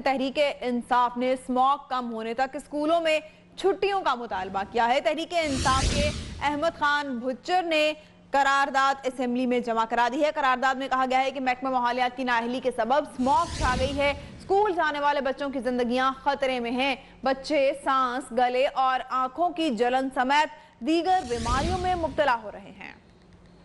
तहरीक इंसाफ ने स्मॉक कम होने तक स्कूलों में छुट्टियों का मुतालबा किया है। तहरीक इंसाफ के अहमद खान भुच्चर ने करारदाद असेंबली में जमा करा दी है। करारदाद में कहा गया है कि महकमा माहौलियात की नाहली के सबब स्मॉक छा गई है। स्कूल जाने वाले बच्चों की जिंदगियाँ खतरे में हैं। बच्चे, सांस, गले और आँखों की जलन समेत दीगर बीमारियों में मुबतला हो रहे हैं।